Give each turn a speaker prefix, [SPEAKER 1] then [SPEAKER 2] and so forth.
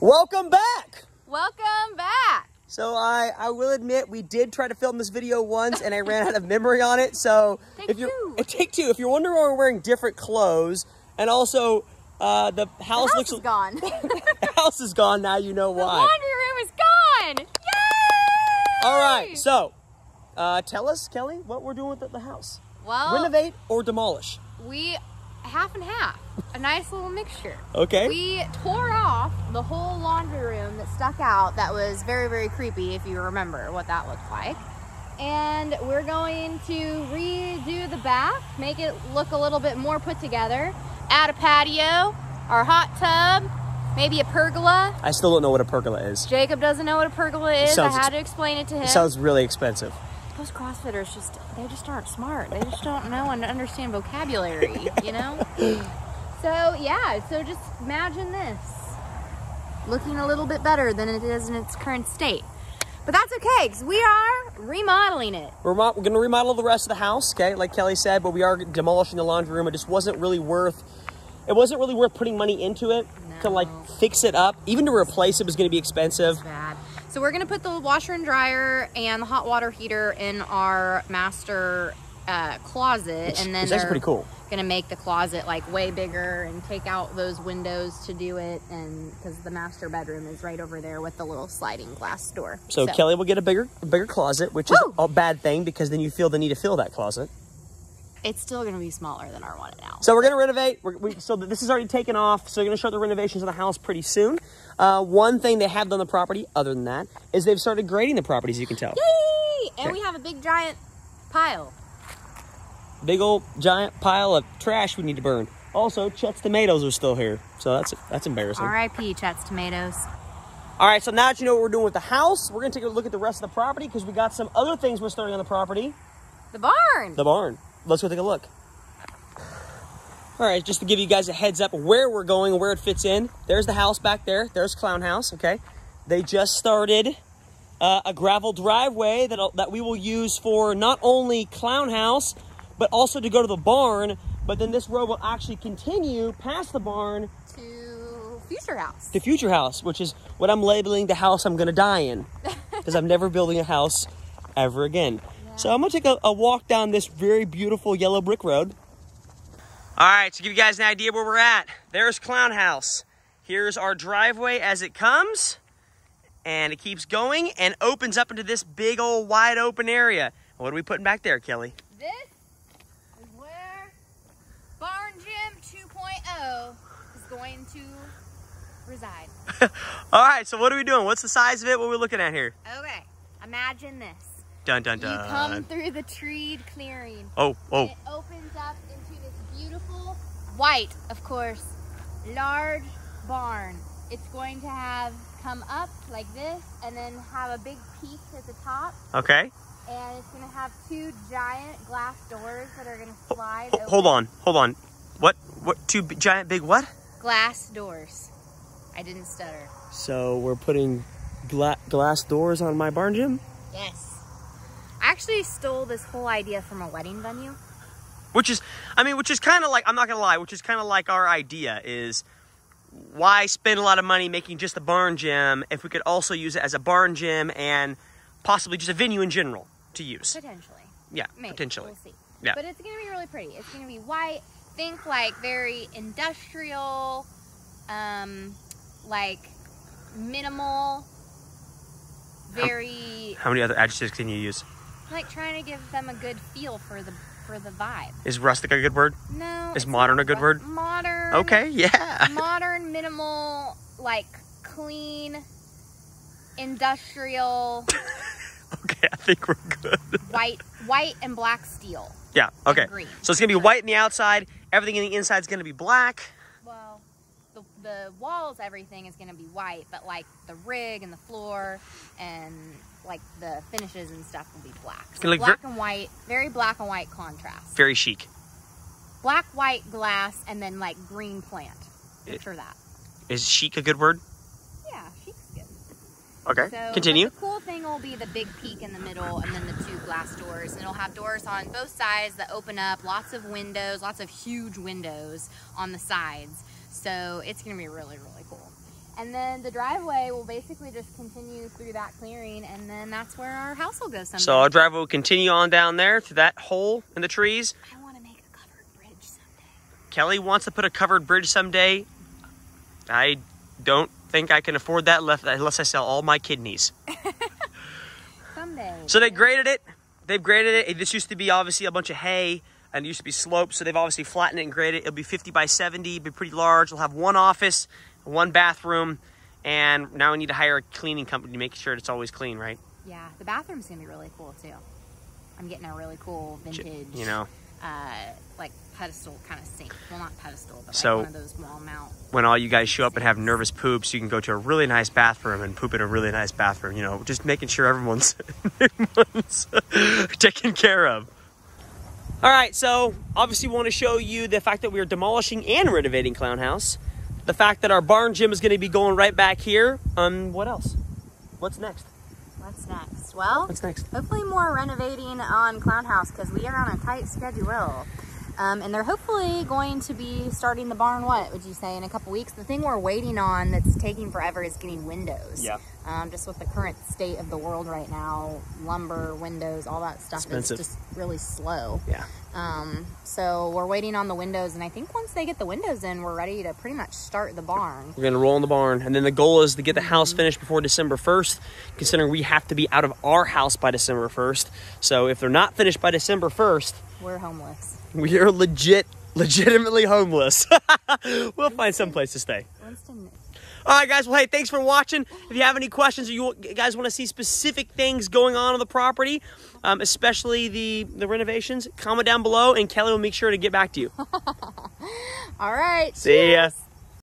[SPEAKER 1] Welcome back.
[SPEAKER 2] Welcome back.
[SPEAKER 1] So I, I will admit we did try to film this video once and I ran out of memory on it. So
[SPEAKER 2] Take
[SPEAKER 1] if uh, take two, if you're wondering why we're wearing different clothes, and also uh, the house
[SPEAKER 2] The house
[SPEAKER 1] looks
[SPEAKER 2] is gone. the
[SPEAKER 1] the house is gone now. You know why.
[SPEAKER 2] laundry room is gone. Yay!
[SPEAKER 1] All right. So uh, tell us, Kelli, what we're doing with the, the house.
[SPEAKER 2] well,
[SPEAKER 1] Renovate or demolish?
[SPEAKER 2] we half and half. A nice little mixture.
[SPEAKER 1] Okay.
[SPEAKER 2] We tore off the whole laundry room that stuck out that was very, very creepy, if you remember what that looked like. And we're going to redo the bath, make it look a little bit more put together, add a patio, our hot tub, maybe a pergola.
[SPEAKER 1] I still don't know what a pergola is.
[SPEAKER 2] Jacob doesn't know what a pergola is. I had to explain it to him.
[SPEAKER 1] It sounds really expensive.
[SPEAKER 2] Those CrossFitters just they just aren't smart. They just don't know and understand vocabulary, you know? So yeah, so just imagine this. Looking a little bit better than it is in its current state. But that's okay, because we are remodeling it.
[SPEAKER 1] We're, we're going to remodel the rest of the house, okay, like Kelli said, but we are demolishing the laundry room. It just wasn't really worth. It wasn't really worth putting money into it to like fix it up. Even to replace it was going to be expensive.
[SPEAKER 2] Bad. So we're gonna put the washer and dryer and the hot water heater in our master uh, closet,
[SPEAKER 1] Which
[SPEAKER 2] and then they're
[SPEAKER 1] pretty cool.
[SPEAKER 2] Gonna make the closet like way bigger and take out those windows to do it, and because the master bedroom is right over there with the little sliding glass door.
[SPEAKER 1] So, Kelli will get a bigger, bigger closet, which is a bad thing because then you feel the need to fill that closet.
[SPEAKER 2] It's still gonna be smaller than our one now.
[SPEAKER 1] So we're gonna renovate. We're, we, so this is already taken off. So you're gonna start the renovations of the house pretty soon. Uh, one thing they have done on the property, other than that, is they've started grading the properties. You can tell.
[SPEAKER 2] Yay! And
[SPEAKER 1] Okay.
[SPEAKER 2] we have a big giant pile.
[SPEAKER 1] Big old giant pile of trash we need to burn. Also, Chet's tomatoes are still here, so that's that's embarrassing.
[SPEAKER 2] R.I.P. Chet's tomatoes.
[SPEAKER 1] All right, so now that you know what we're doing with the house, we're gonna take a look at the rest of the property because we got some other things we're starting on the property.
[SPEAKER 2] The barn.
[SPEAKER 1] The barn. Let's go take a look. All right, just to give you guys a heads up where we're going where it fits in. There's the house back there. There's Clown House. Okay, they just started uh, a gravel driveway that that we will use for not only Clown House, but also to go to the barn. But then this road will actually continue past the barn
[SPEAKER 2] to Future House.
[SPEAKER 1] to Future House, which is what I'm labeling the house I'm gonna die in, because I'm never building a house ever again. So I'm gonna take a, a walk down this very beautiful yellow brick road. All right, to give you guys an idea where we're at, there's Clown House. Here's our driveway as it comes, and it keeps going and opens up into this big old wide open area. What are we putting back there, Kelli?
[SPEAKER 2] This is where Barn Gym 2.0 is going to reside.
[SPEAKER 1] All right, so what are we doing? What's the size of it? What are we looking at here?
[SPEAKER 2] Okay, imagine this.
[SPEAKER 1] Dun dun
[SPEAKER 2] You come through the treed clearing.
[SPEAKER 1] Oh oh.
[SPEAKER 2] It opens up into this beautiful white, of course, large barn. It's going to have come up like this and then have a big peak at the top.
[SPEAKER 1] Okay.
[SPEAKER 2] And it's going to have two giant glass doors that are going to slide
[SPEAKER 1] Ho-
[SPEAKER 2] open.
[SPEAKER 1] hold on, hold on. What? What? Two b- giant big what?
[SPEAKER 2] Glass doors. I didn't stutter.
[SPEAKER 1] So we're putting gla- glass doors on my barn gym,
[SPEAKER 2] Yes. Actually stole this whole idea from a wedding venue.
[SPEAKER 1] which is, I mean, which is kind of like I'm not gonna lie, which is kind of like our idea is why spend a lot of money making just a barn gym if we could also use it as a barn gym and possibly just a venue in general to use.
[SPEAKER 2] Potentially.
[SPEAKER 1] Yeah,
[SPEAKER 2] Maybe.
[SPEAKER 1] potentially.
[SPEAKER 2] We'll see.
[SPEAKER 1] Yeah.
[SPEAKER 2] But it's going to be really pretty. It's going to be white. Think like very industrial, um, like minimal, very
[SPEAKER 1] How many other adjectives can you use?
[SPEAKER 2] Like trying to give them a good feel for the for the vibe.
[SPEAKER 1] Is rustic a good word?
[SPEAKER 2] No.
[SPEAKER 1] Is modern a good word?
[SPEAKER 2] Modern.
[SPEAKER 1] Okay, yeah.
[SPEAKER 2] Modern, minimal, like clean, industrial,
[SPEAKER 1] Okay, I think we're good.
[SPEAKER 2] white, white and black steel.
[SPEAKER 1] Yeah, okay.
[SPEAKER 2] green.
[SPEAKER 1] So it's gonna be white on the outside, everything in the inside is gonna be black.
[SPEAKER 2] Well, the, the walls, everything is going to be white, but like the rig and the floor and like the finishes and stuff will be black. So
[SPEAKER 1] like
[SPEAKER 2] black and white, very black and white contrast.
[SPEAKER 1] Very chic.
[SPEAKER 2] Black, white glass, and then like green plant.
[SPEAKER 1] It-
[SPEAKER 2] Picture that.
[SPEAKER 1] Is chic a good word?
[SPEAKER 2] Yeah, chic's good.
[SPEAKER 1] Okay.
[SPEAKER 2] So,
[SPEAKER 1] Continue.
[SPEAKER 2] The cool thing will be the big peak in the middle and then the two glass doors. And it'll have doors on both sides that open up, lots of windows, lots of huge windows on the sides. So it's going to be really, really cool. And then the driveway will basically just continue through that clearing, and then that's where our house will go someday.
[SPEAKER 1] So our driveway will continue on down there to that hole in the trees.
[SPEAKER 2] I want to make a covered bridge someday.
[SPEAKER 1] Kelli wants to put a covered bridge someday. I don't think I can afford that left unless I sell all my kidneys.
[SPEAKER 2] Someday.
[SPEAKER 1] So they graded it. They've graded it. This used to be obviously a bunch of hay and it used to be sloped. So they've obviously flattened it and graded it. It'll be 50 by 70, be pretty large. It'll have one office, one bathroom, and now we need to hire a cleaning company to make sure it's always clean, right?
[SPEAKER 2] Yeah, the bathroom's gonna be really cool too. I'm getting a really cool vintage,
[SPEAKER 1] You know,
[SPEAKER 2] uh, like pedestal kind of sink. Well, not pedestal, but
[SPEAKER 1] So-
[SPEAKER 2] like one of those wall mount.
[SPEAKER 1] when all you guys show up and have nervous poops, you can go to a really nice bathroom and poop in a really nice bathroom. You know, just making sure everyone's, everyone's taken care of. All right, so obviously, want to show you the fact that we are demolishing and renovating Clown House. The fact that our barn gym is going to be going right back here. Um, what else? What's next?
[SPEAKER 2] What's next? Well,
[SPEAKER 1] What's next?
[SPEAKER 2] hopefully more renovating on Clown House because we are on a tight schedule. Um, and they're hopefully going to be starting the barn, what would you say, in a couple weeks? The thing we're waiting on that's taking forever is getting windows.
[SPEAKER 1] Yeah.
[SPEAKER 2] Um, just with the current state of the world right now, lumber, windows, all that stuff
[SPEAKER 1] Expensive.
[SPEAKER 2] is just really slow.
[SPEAKER 1] Yeah.
[SPEAKER 2] Um, so we're waiting on the windows, and I think once they get the windows in, we're ready to pretty much start the barn.
[SPEAKER 1] We're gonna roll in the barn, and then the goal is to get the house finished before December first. Considering we have to be out of our house by December first, so if they're not finished by December first,
[SPEAKER 2] We're homeless.
[SPEAKER 1] we are legit, legitimately homeless. we'll find some place to stay.
[SPEAKER 2] Winston,
[SPEAKER 1] All right, guys. Well, hey, thanks for watching. If you have any questions or you guys want to see specific things going on on the property, um, especially the the renovations, comment down below, and Kelli will make sure to get back to you.
[SPEAKER 2] all right.
[SPEAKER 1] See ya.
[SPEAKER 2] cheers.